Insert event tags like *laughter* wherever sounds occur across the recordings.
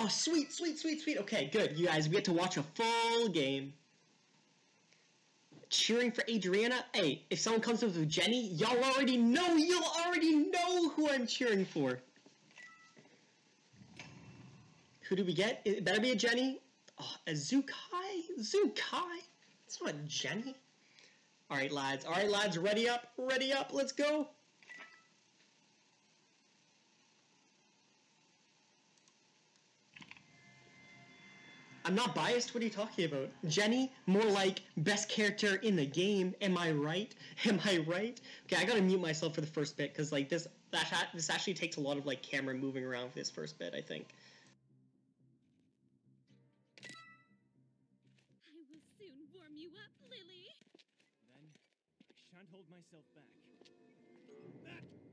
Oh, sweet, sweet, sweet, sweet. Okay, good. You guys, we get to watch a full game. Cheering for Adriana. Hey, if someone comes up with Jenny, y'all already know. You'll already know who I'm cheering for. Who do we get? It better be a Jenny. Oh, a Xiukai. Xiukai. It's not Jenny. All right, lads. All right, lads. Ready up. Ready up. Let's go. I'm not biased. What are you talking about? Jenny, more like best character in the game. Am I right? *laughs* Am I right? Okay, I gotta mute myself for the first bit because like this that this actually takes a lot of like camera moving around for this first bit. I think. I will soon warm you up, Lily. Then I shan't hold myself back. That. That.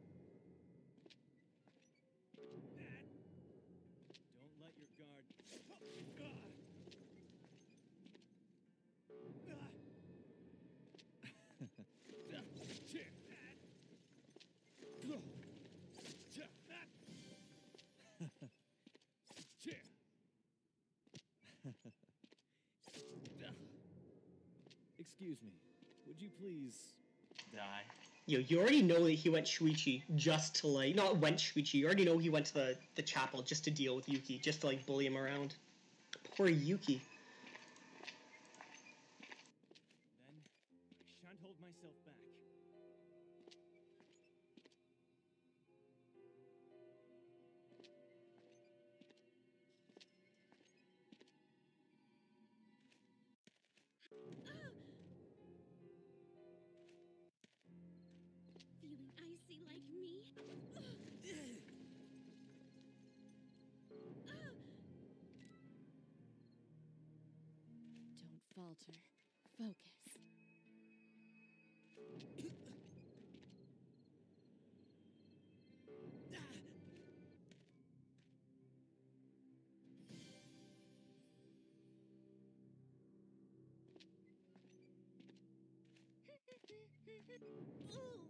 Excuse me. Would you please die? Yo, you already know that he went Shoichi just to like not went Shoichi. You already know he went to the the chapel just to deal with Yuki, just to like bully him around. Poor Yuki. Icy like me? Don't falter. Focus. Ooh. *laughs*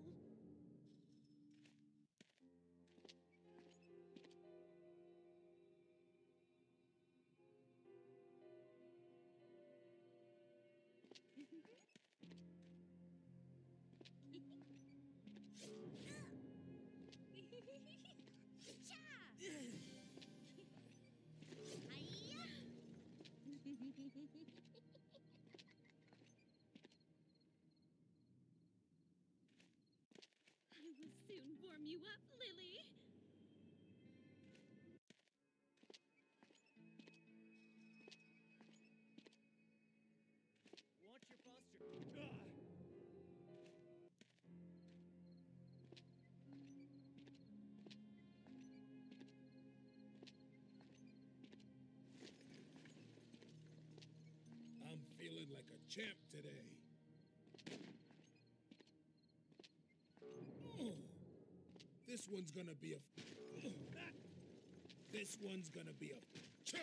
I will soon warm you up, Like a champ today. Oh, this one's gonna be a. Oh, this one's gonna be a. Cha!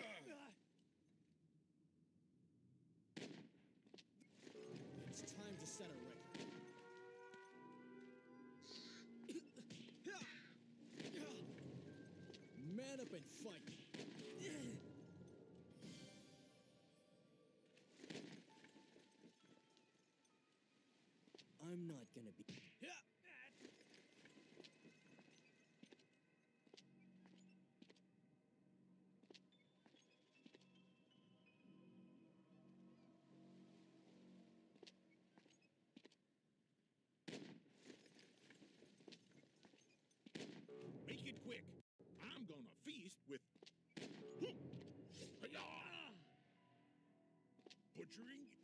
With. Hmm. Butchering.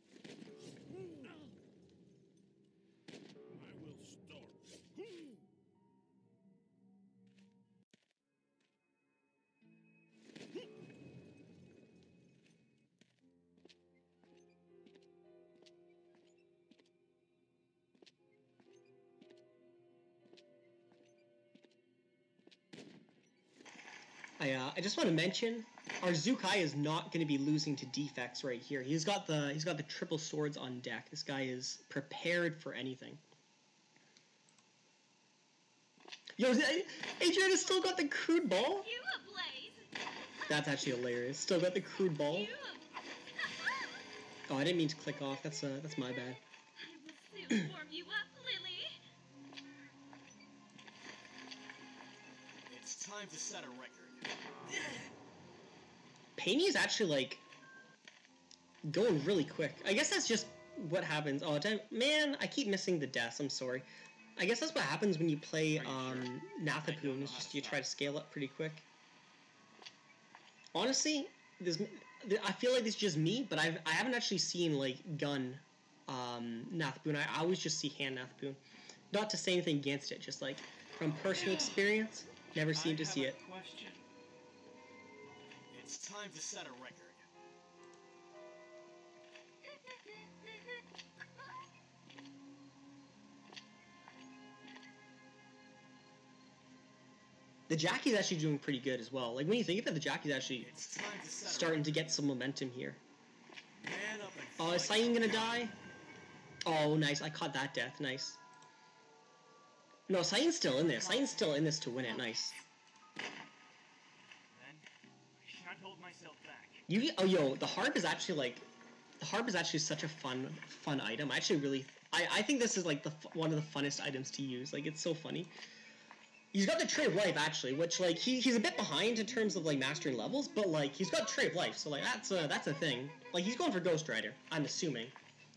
I uh, I just want to mention our Xiukai is not going to be losing to defects right here. He's got the he's got the triple swords on deck. This guy is prepared for anything. Yo, Adriana's still got the crude ball. You ablaze. That's actually hilarious. Still got the crude ball. Oh, I didn't mean to click off. That's uh, that's my bad. I will warm you up, Lily. It's time to set a record. Paney's actually like going really quick. I guess that's just what happens all the time. Man, I keep missing the deaths. I'm sorry. I guess that's what happens when you play um, sure? Nathapon. It's just you try to scale up pretty quick. Honestly, this I feel like this is just me, but I've I haven't actually seen like gun um, Nathapon. I, I always just see hand Nathapon. Not to say anything against it, just like from personal *gasps* experience, never seem to see it. Question. It's time to set a record. The Jackie's actually doing pretty good as well. Like when you think about it, the Jackie's actually to starting to get some momentum here. Oh, is fight. Gonna die? Oh, nice. I caught that death. Nice. No, Cyan's still in this. Cyan's still in this to win it. Nice. You oh yo, the harp is actually like, the harp is actually such a fun fun item. I actually really I I think this is like the one of the funnest items to use. Like it's so funny. He's got the Tree of Life actually, which like he, he's a bit behind in terms of like mastering levels, but like he's got Tree of Life, so like that's a that's a thing. Like he's going for Ghost Rider, I'm assuming,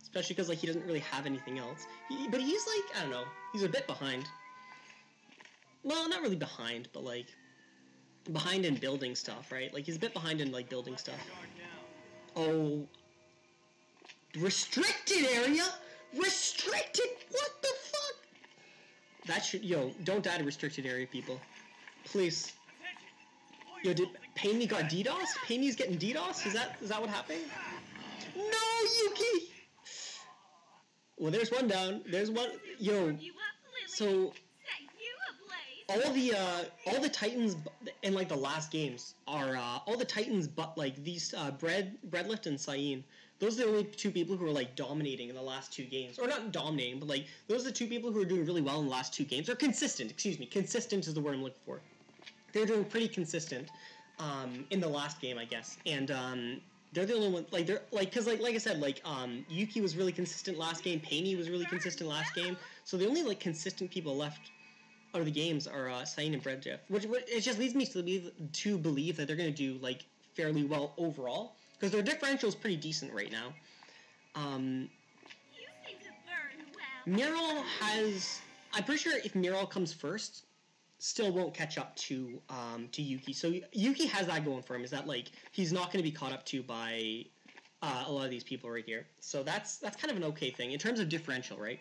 especially because like he doesn't really have anything else. He, but he's like I don't know, he's a bit behind. Well, not really behind, but like behind in building stuff, right? Like he's a bit behind in like building stuff. Oh. Restricted area? Restricted? What the fuck? That should. Yo, don't die to restricted area, people. Please. Yo, did bolts got. DDoS? Paney's getting DDoS? Is that is that what happened? No, Yuki! Well, there's one down. There's one. Yo, so. All the uh, all the Titans in like the last games are uh, all the Titans, but like these uh, Bread Breadlift and Cyan. Those are the only two people who are like dominating in the last two games, or not dominating, but like those are the two people who are doing really well in the last two games, or consistent. Excuse me, consistent is the word I'm looking for. They're doing pretty consistent um, in the last game, I guess, and um, they're the only one like they're like because like like I said, like um, Yuki was really consistent last game, Paney was really consistent last game, so the only like consistent people left out of the games are uh, Cyan and Bread Jeff, which, which it just leads me to believe to believe that they're going to do like fairly well overall because their differential is pretty decent right now. Um. Miral has, I'm pretty sure if Miral comes first, still won't catch up to um, to Yuki. So Yuki has that going for him. Is that like he's not going to be caught up to by uh, a lot of these people right here. So that's that's kind of an okay thing in terms of differential, right?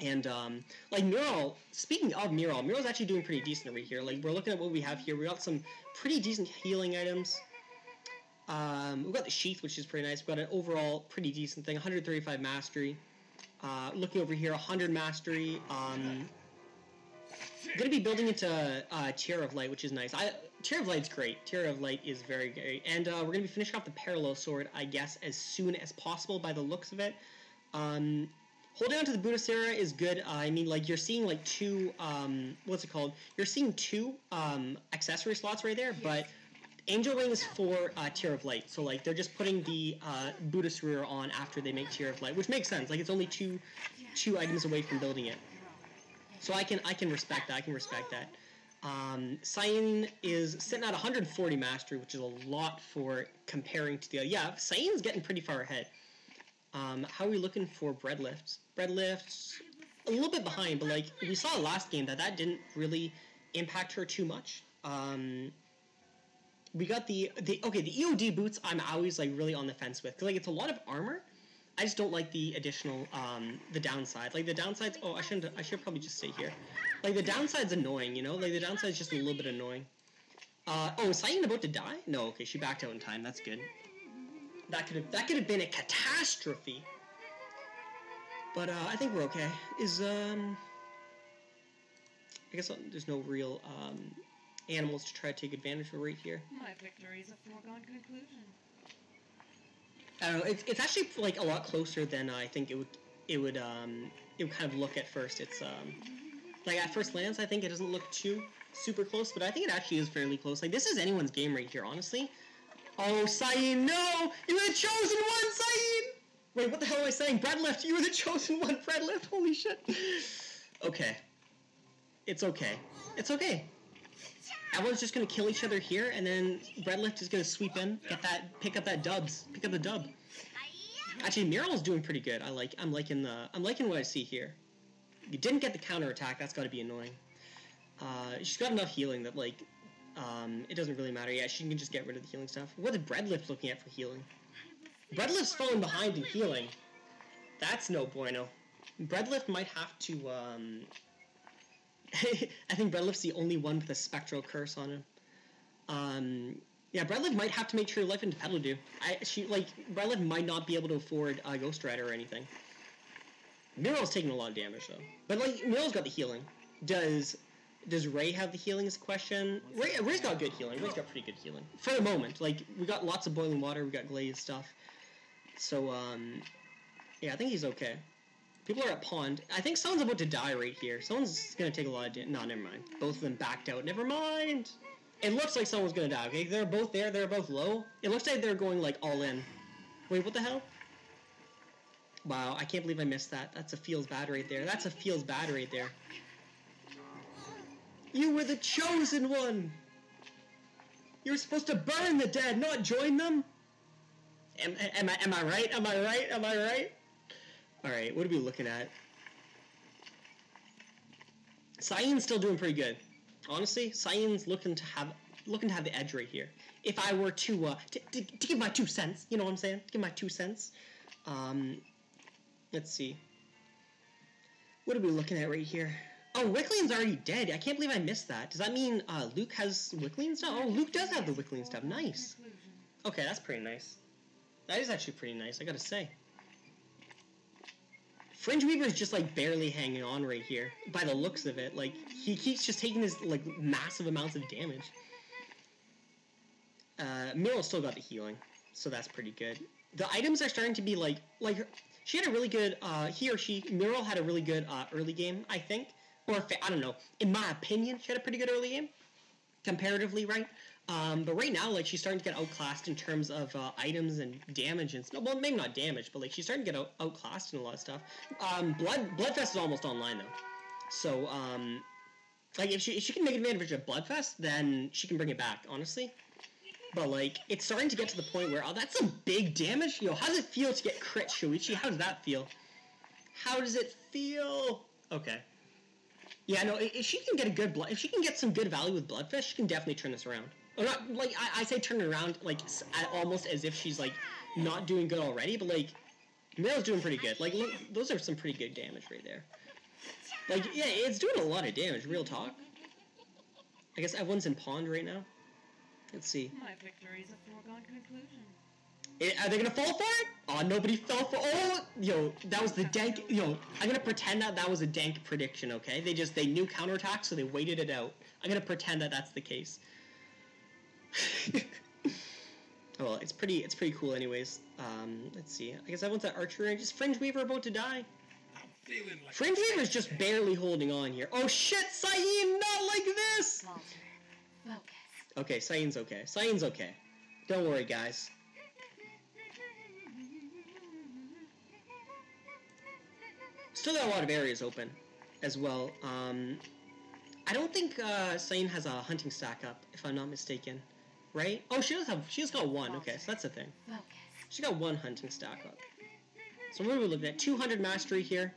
And um, like Mural, speaking of Mural, Mural's actually doing pretty decent right here. Like we're looking at what we have here. We got some pretty decent healing items. Um, we've got the sheath, which is pretty nice. We've got an overall pretty decent thing. 135 mastery. Uh, looking over here, 100 mastery. Um, gonna be building into uh, Tier of Light, which is nice. I Tier of Light's great. Tier of Light is very great, and uh, we're gonna be finishing off the Parallel Sword, I guess, as soon as possible by the looks of it. Um, holding on to the Buddhacera is good. Uh, I mean, like you're seeing like two, um, what's it called? You're seeing two um, accessory slots right there, but Angel Wings for uh, Tier of Light. So like they're just putting the uh, Buddhacera on after they make Tier of Light, which makes sense. Like it's only two two items away from building it. So I can I can respect that. I can respect that. Um, is sitting at 140 mastery, which is a lot for comparing to the yeah. Cyan's getting pretty far ahead. Um, how are we looking for bread lifts? Bread lifts a little bit behind, but like we saw last game that that didn't really impact her too much. Um, we got the the okay the EOD boots. I'm always like really on the fence with because like it's a lot of armor. I just don't like the additional um, the downside. Like the downsides. Oh, I shouldn't. I should probably just stay here. Like the downside's annoying. You know, like the downside's just a little bit annoying. Uh, oh, is Cyan about to die? No. Okay, she backed out in time. That's good. That could have that could have been a catastrophe. But uh, I think we're okay. Is um. I guess there's no real um, animals to try to take advantage of right here. My victory is a foregone conclusion. I don't know. It's, it's actually like a lot closer than I think it would it would um it would kind of look at first. It's um Like at first glance, I think it doesn't look too super close, but I think it actually is fairly close. Like this is anyone's game right here, honestly. Oh, Cyan, no! You were the chosen one, Cyan! Wait, what the hell am I saying? Breadlift, you were the chosen one, Breadlift. Holy shit. Okay. It's okay. It's okay. Everyone's just gonna kill each other here, and then Breadlift is gonna sweep in, get that, pick up that dubs, pick up the dub. Actually, Muriel's doing pretty good. I like, I'm liking the, I'm liking what I see here. You didn't get the counter attack. That's got to be annoying. Uh, she's got enough healing that like, um, it doesn't really matter. Yeah, she can just get rid of the healing stuff. What is Breadlift looking at for healing? Breadlift's falling behind in healing. That's no bueno. Breadlift might have to. Um, *laughs* I think Breadlift's the only one with a spectral curse on him. Um, yeah, Breadlift might have to make sure life into do. I she like Breadlift might not be able to afford a uh, Ghost Rider or anything. Muriel's taking a lot of damage though, but like Muriel's got the healing. Does does Ray have the healing? Question. Ray Ray's got good healing. Ray's got pretty good healing for the moment. Like we got lots of boiling water. We got glazed stuff. So um, yeah, I think he's okay. People are at pond. I think someone's about to die right here. Someone's gonna take a lot of damage. No, never mind. Both of them backed out. Never mind. It looks like someone's gonna die. Okay, they're both there. They're both low. It looks like they're going like all in. Wait, what the hell? Wow, I can't believe I missed that. That's a feels bad right there. That's a feels bad right there. You were the chosen one! You're supposed to burn the dead, not join them? Am, am, I, am I right? Am I right? Am I right? Alright, what are we looking at? Cyan's still doing pretty good. Honestly, Cyan's looking to have looking to have the edge right here. If I were to, uh, to, to, to give my two cents, you know what I'm saying? Give my two cents. Um, let's see. What are we looking at right here? Oh, Wickling's already dead. I can't believe I missed that. Does that mean uh, Luke has Wickling stuff? Oh, Luke does have the Wickling stuff. Nice. Okay, that's pretty nice. That is actually pretty nice, I gotta say. Fringe Weaver is just like barely hanging on right here by the looks of it. Like he keeps just taking this like massive amounts of damage. Uh, Muriel still got the healing, so that's pretty good. The items are starting to be like like she had a really good uh, he or she Muriel had a really good uh, early game, I think, or I don't know. In my opinion, she had a pretty good early game, comparatively, right? Um, but right now, like she's starting to get outclassed in terms of uh, items and damage and. Well, maybe not damage, but like she's starting to get out- outclassed in a lot of stuff. Um, Blood Bloodfest is almost online though, so um, like if she if she can make advantage of Bloodfest, then she can bring it back. Honestly. But like, it's starting to get to the point where oh, that's some big damage. Yo, how does it feel to get crit, Shoichi? How does that feel? How does it feel? Okay. Yeah, no. If she can get a good blood, if she can get some good value with Bloodfest, she can definitely turn this around. Or not like I, I say turn it around like almost as if she's like not doing good already, but like Muriel's doing pretty good. Like look, those are some pretty good damage right there. Like yeah, it's doing a lot of damage. Real talk. I guess everyone's in pond right now. Let's see. My victory is a foregone conclusion. I- are they gonna fall for it? Oh, nobody fell for. Oh, yo, that was the dank. Yo, I'm gonna pretend that that was a dank prediction. Okay, they just they knew counterattack, so they waited it out. I'm gonna pretend that that's the case. *laughs* well, it's pretty. It's pretty cool, anyways. Um, let's see. I guess everyone's at archery range. Is Fringe Weaver about to die? I'm feeling like Fringe Weaver's just barely holding on here. Oh shit, Cyan, not like this. Walter, focus. Okay, Cyan's okay. Cyan's okay. Don't worry, guys. Still got a lot of areas open as well. Um, I don't think uh, has a hunting stack up, if I'm not mistaken. Right? Oh, she does have. She's got one. Okay, so that's the thing. She got one hunting stack up. So what are we looking at? 200 mastery here.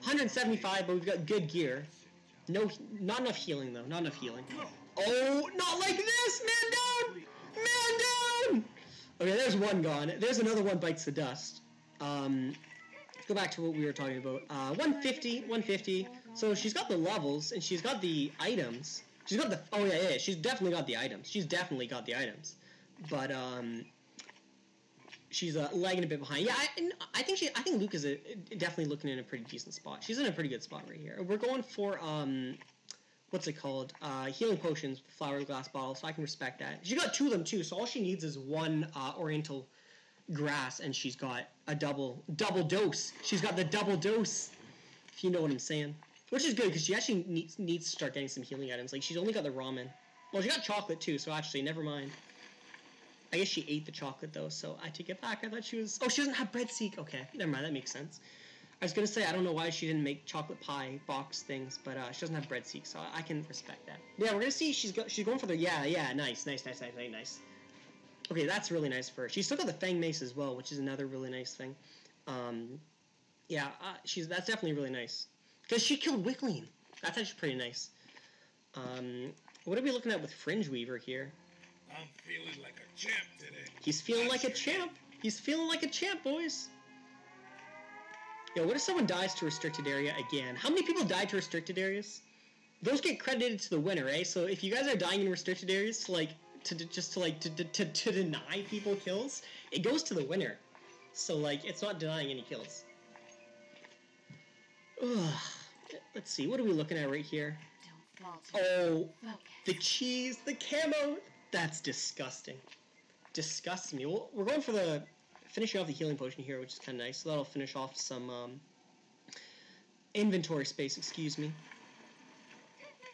175, but we've got good gear. No, not enough healing though. Not enough healing. Oh, not like this! Man down! Man down! Okay, there's one gone. There's another one bites the dust. Um, go back to what we were talking about. Uh, 150, 150. So she's got the levels and she's got the items. She's got the. Oh yeah, yeah. She's definitely got the items. She's definitely got the items. But um, she's uh, lagging a bit behind. Yeah, I, I think she. I think Luke is a, definitely looking in a pretty decent spot. She's in a pretty good spot right here. We're going for um, what's it called? Uh, healing potions, flower glass bottle. So I can respect that. She got two of them too. So all she needs is one uh, Oriental grass, and she's got a double double dose. She's got the double dose. If you know what I'm saying. Which is good because she actually needs needs to start getting some healing items. Like she's only got the ramen. Well, she got chocolate too, so actually, never mind. I guess she ate the chocolate though, so I take it back. I thought she was. Oh, she doesn't have bread seek. Okay, never mind. That makes sense. I was gonna say I don't know why she didn't make chocolate pie box things, but uh, she doesn't have bread seek, so I can respect that. Yeah, we're gonna see. She's go- she's going for the yeah yeah nice nice nice nice nice nice. Okay, that's really nice for her. She's still got the Fang Mace as well, which is another really nice thing. Um, yeah, uh, she's that's definitely really nice because she killed Wickling. That's actually pretty nice. Um, what are we looking at with Fringe Weaver here? I'm feeling like a champ today. He's feeling like a champ. He's feeling like a champ, boys. Yo, what if someone dies to restricted area again? How many people died to restricted areas? Those get credited to the winner, eh? So if you guys are dying in restricted areas, like to just to like to, to, to, deny people kills, it goes to the winner. So like it's not denying any kills. Ugh. Let's see, what are we looking at right here? Oh, the cheese, the camo. That's disgusting. Disgusts me. Well, we're going for the finishing off the healing potion here, which is kind of nice. So that'll finish off some um, inventory space. Excuse me.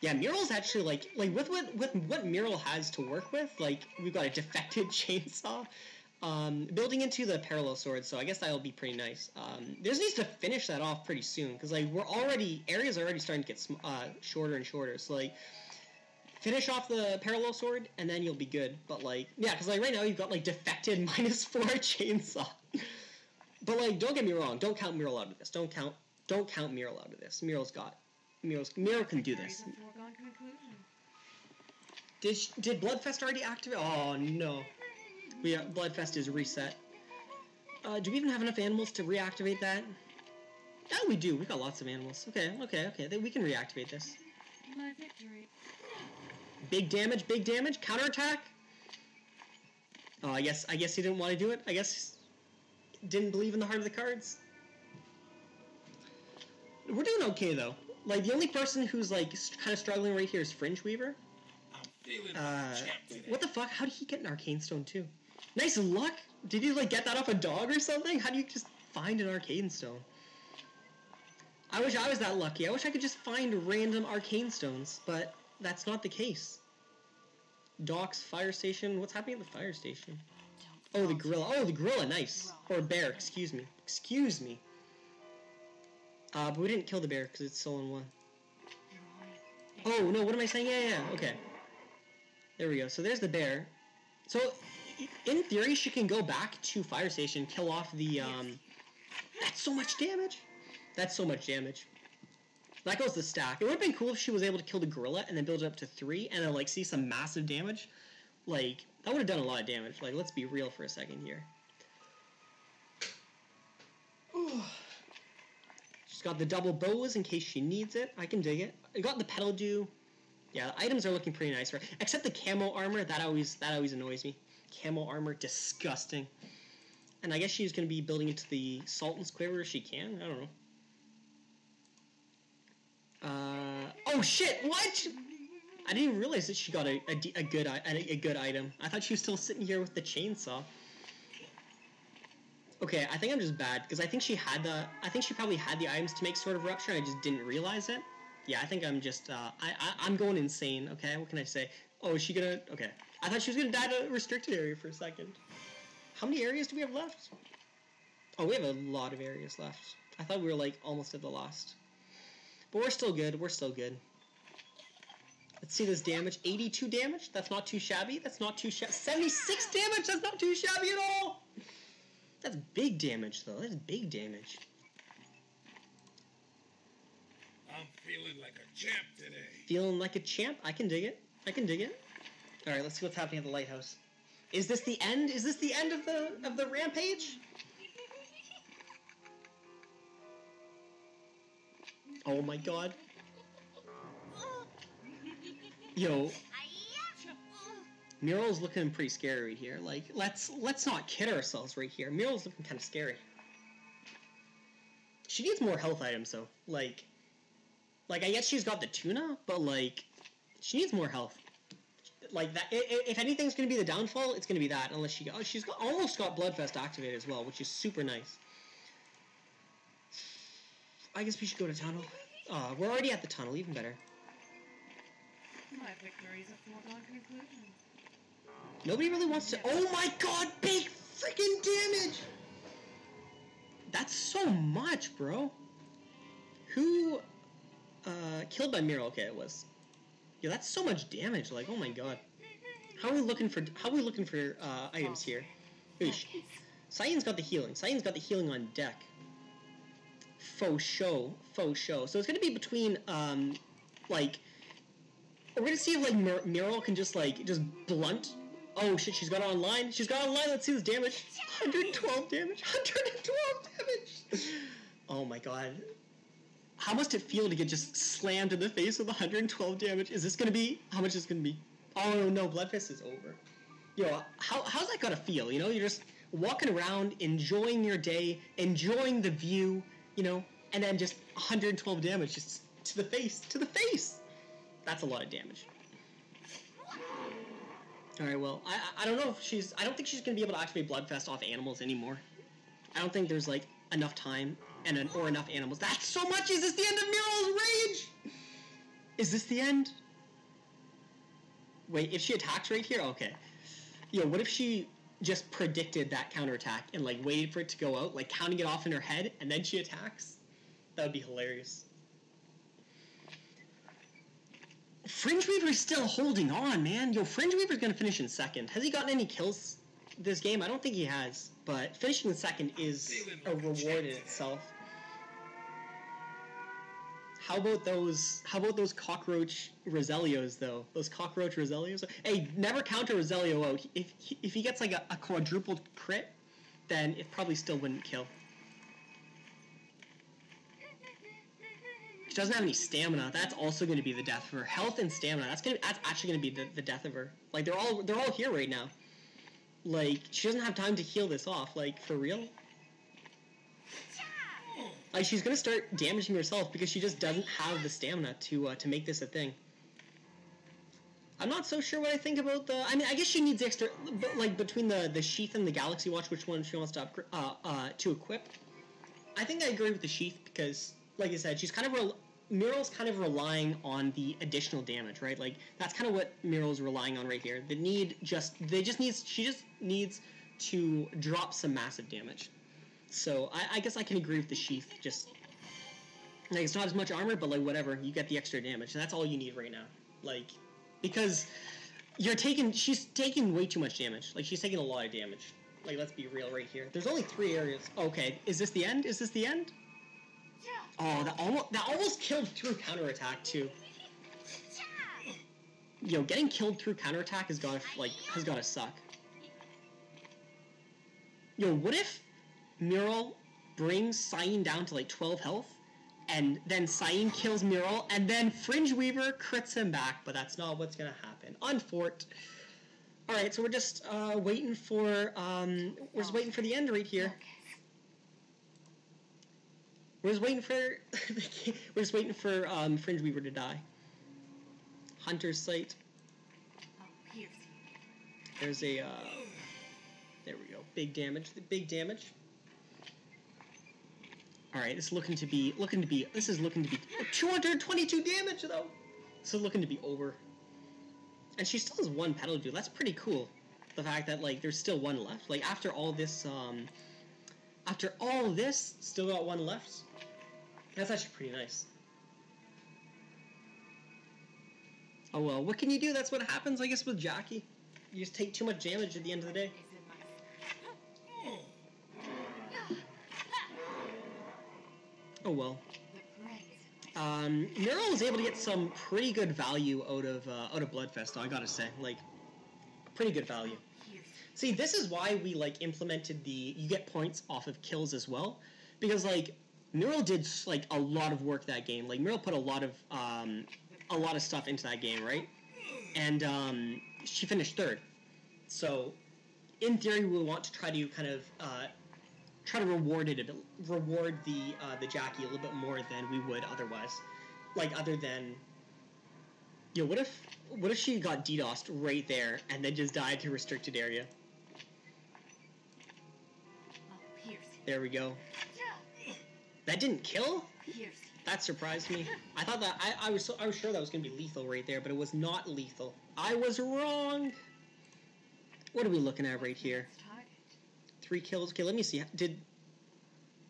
Yeah, Mural's actually like like with what with what Mural has to work with. Like we've got a defected *laughs* chainsaw. Um, building into the parallel sword, so I guess that'll be pretty nice. Um, this needs to finish that off pretty soon because like we're already areas are already starting to get uh, shorter and shorter. So like finish off the parallel sword and then you'll be good. But like yeah, because like right now you've got like defected *laughs* minus four chainsaw. but like don't get me wrong, don't count Mural out of this. Don't count don't count Mural out of this. Mural's got Mural can do this. is a foregone conclusion. Did sh- did Bloodfest already activate? Oh no, we uh, Bloodfest is reset. Uh, do we even have enough animals to reactivate that? Yeah, we do. We got lots of animals. Okay, okay, okay. Then we can reactivate this. My victory. Big damage, big damage, counterattack. Oh, I guess I guess he didn't want to do it. I guess didn't believe in the heart of the cards. We're doing okay though. Like the only person who's like kind of struggling right here is Fringe Weaver. I'm feeling Uh, a what the fuck? How did he get an arcane stone too? Nice luck. Did you like get that off a dog or something? How do you just find an arcane stone? I wish I was that lucky. I wish I could just find random arcane stones, but that's not the case. Docks, fire station. What's happening at the fire station? Oh, the gorilla. Oh, the gorilla. Nice. Or bear. Excuse me. Excuse me. Uh, but we didn't kill the bear because it's still in one. You're on it. Oh no! What am I saying? Yeah, yeah. yeah, Okay. There we go. So there's the bear. So, in theory, she can go back to fire station, kill off the. Um, that's so much damage. That's so much damage. That goes the stack. It would have been cool if she was able to kill the gorilla and then build it up to three, and then like see some massive damage. Like that would have done a lot of damage. Like let's be real for a second here. She's got the double bows in case she needs it. I can dig it. I got the pedal dew. Yeah, the items are looking pretty nice, right? Except the camo armor, that always that always annoys me. Camo armor, disgusting. And I guess she's gonna be building into the Sultan's quiver if she can. I don't know. Uh oh shit! What? I didn't even realize that she got a a good i- a, a good item. I thought she was still sitting here with the chainsaw. Okay, I think I'm just bad because I think she had the I think she probably had the items to make sort of Rupture. And I just didn't realize it. Yeah, I think I'm just uh, I, I I'm going insane. Okay, what can I say? Oh, is she gonna? Okay, I thought she was gonna die to a restricted area for a second. How many areas do we have left? Oh, we have a lot of areas left. I thought we were like almost at the last, but we're still good. We're still good. Let's see this damage. 82 damage. That's not too shabby. That's not too shabby. 76 damage. That's not too shabby at all. That's big damage, though. That's big damage. I'm feeling like a champ today. Feeling like a champ. I can dig it. I can dig it. All right, let's see what's happening at the lighthouse. Is this the end? Is this the end of the of the rampage? Oh my god. Yo, Mural's looking pretty scary right here. Like, let's let's not kid ourselves right here. Mural's looking kind of scary. She needs more health items though. Like, like I guess she's got the tuna, but like, she needs more health. Like that. If anything's gonna be the downfall, it's gonna be that. Unless she, oh, she's got almost got Bloodfest activated as well, which is super nice. I guess we should go to tunnel. Uh, we're already at the tunnel, even better. My victory is a foregone conclusion. Nobody really wants to. Oh my god, big freaking damage! That's so much, bro. Who uh, killed by Miro? Okay, it was. Yeah, that's so much damage. Like, oh my god. How are we looking for? How are we looking for uh, items here? Oosh. Cyan's got the healing. Cyan's got the healing on deck. Faux show. Faux show. So it's gonna be between um, like. We're gonna see if like Mir- Miro can just like just blunt. Oh shit, she's got online. She's got online. Let's see this damage. 112 damage. 112 damage. Oh my god. How must it feel to get just slammed in the face with 112 damage? Is this gonna be? How much is it gonna be? Oh no, Bloodfist is over. Yo, how, how's that gonna feel? You know, you're just walking around, enjoying your day, enjoying the view, you know, and then just 112 damage just to the face, to the face. That's a lot of damage. All right, well, I I- don't know if she's I don't think she's gonna be able to activate Bloodfest off animals anymore. I don't think there's like enough time and an, or enough animals. That's so much. Is this the end of Miro's rage? Is this the end? Wait, if she attacks right here, okay. Yo, what if she just predicted that counterattack and like waited for it to go out, like counting it off in her head, and then she attacks? That would be hilarious. Fringe Weaver's still holding on, man. Yo, Fringe Weaver's gonna finish in second. Has he gotten any kills this game? I don't think he has, but finishing in second is a reward in itself. How about those? How about those cockroach Roselios though? Those cockroach Roselios. Hey, never count a Roselio out. If if he gets like a, a quadrupled crit, then it probably still wouldn't kill. Doesn't have any stamina. That's also going to be the death of her. Health and stamina. That's gonna. That's actually going to be the, the death of her. Like they're all they're all here right now. Like she doesn't have time to heal this off. Like for real. Like she's gonna start damaging herself because she just doesn't have the stamina to uh, to make this a thing. I'm not so sure what I think about the. I mean, I guess she needs extra, but like between the the sheath and the Galaxy Watch, which one she wants to upgra- uh, uh, to equip. I think I agree with the sheath because, like I said, she's kind of Miro's kind of relying on the additional damage, right? Like that's kind of what Miro's relying on right here. The need just they just needs she just needs to drop some massive damage. So I, I guess I can agree with the sheath. Just like it's not as much armor, but like whatever, you get the extra damage, and that's all you need right now. Like because you're taking she's taking way too much damage. Like she's taking a lot of damage. Like let's be real right here. There's only three areas. Okay, is this the end? Is this the end? Oh, that almost that almost killed through counterattack too. Yo, getting killed through counterattack has gotta like has gotta suck. Yo, what if Mural brings Cyan down to like 12 health, and then Cyan kills Mural, and then Fringe Weaver crits him back, but that's not what's gonna happen. Unfort. Alright, so we're just uh, waiting for um, we're just waiting for the end right here. We're just waiting for *laughs* we're just waiting for um, Fringe Weaver to die. Hunter's sight. There's a uh, there we go. Big damage. The big damage. All right, is looking to be looking to be this is looking to be 222 damage though. This is looking to be over. And she still has one pedal dude. That's pretty cool. The fact that like there's still one left. Like after all this um after all this, still got one left. That's actually pretty nice. Oh well, what can you do? That's what happens, I guess, with Jackie. You just take too much damage at the end of the day. is Oh well. Um, Nero was able to get some pretty good value out of uh, out of Bloodfest. Though, I gotta say, like, pretty good value. See, this is why we like implemented the you get points off of kills as well, because like Mural did like a lot of work that game. Like Mural put a lot of um, a lot of stuff into that game, right? And um, she finished third. So, in theory, we want to try to kind of uh, try to reward it a bit, reward the uh, the Jackie a little bit more than we would otherwise. Like other than, yo, what if what if she got DDoSed right there and then just died to restricted area? oh, There we go. That didn't kill? That surprised me. I thought that I, I was so, I was sure that was gonna be lethal right there, but it was not lethal. I was wrong. What are we looking at right here? Three kills. Okay, let me see. Did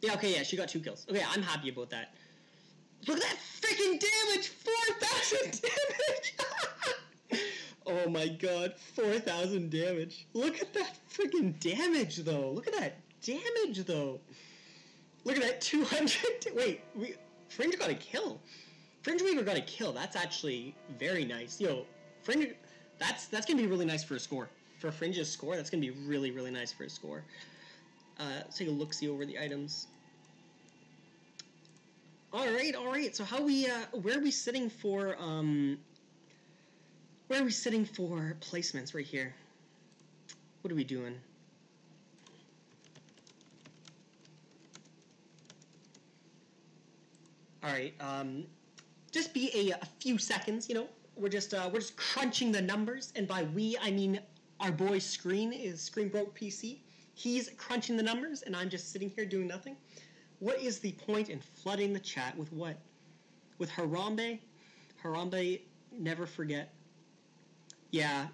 yeah? Okay, yeah, she got two kills. Okay, I'm happy about that. Look at that freaking damage! Four thousand *laughs* damage! *laughs* oh my god, four thousand damage. Look at that freaking damage, though. Look at that damage, though. Look at that 200. *laughs* Wait, we Fringe got a kill. Fringe Weaver got a kill. That's actually very nice. Yo, Fringe. That's that's gonna be really nice for a score. For Fringe's score, that's gonna be really really nice for a score. Uh, let's take a look see over the items. All right, all right. So how we uh, where are we sitting for um? Where are we sitting for placements right here? What are we doing? All right. Um, just be a, a few seconds. You know, we're just uh, we're just crunching the numbers, and by we I mean our boy Screen is Screen Broke PC. He's crunching the numbers, and I'm just sitting here doing nothing. What is the point in flooding the chat with what? With Harambe? Harambe, never forget. Yeah,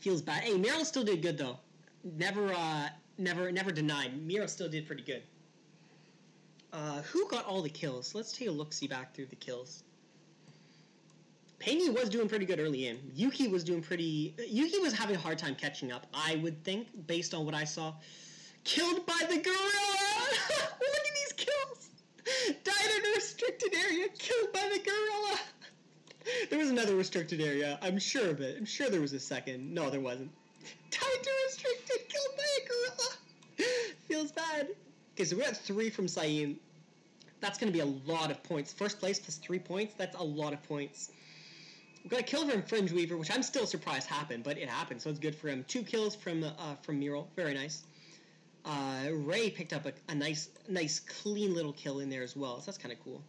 feels bad. Hey, Meryl still did good though. Never, uh, never, never denied. Meryl still did pretty good. Uh, who got all the kills? Let's take a look, see back through the kills. Pangy was doing pretty good early in. Yuki was doing pretty. Yuki was having a hard time catching up, I would think, based on what I saw. Killed by the gorilla! *laughs* Look at these kills! Died in a restricted area, killed by the gorilla! There was another restricted area. I'm sure of it. I'm sure there was a second. No, there wasn't. Died to restricted, killed by a gorilla! *laughs* Feels bad. Okay, so we're at three from Saeed. That's going to be a lot of points. First place plus three points, that's a lot of points. We got a kill from Fringe Weaver, which I'm still surprised happened, but it happened, so it's good for him. Two kills from uh, from Mural, very nice. Uh, Ray picked up a, a nice, nice, clean little kill in there as well, so that's kind of cool.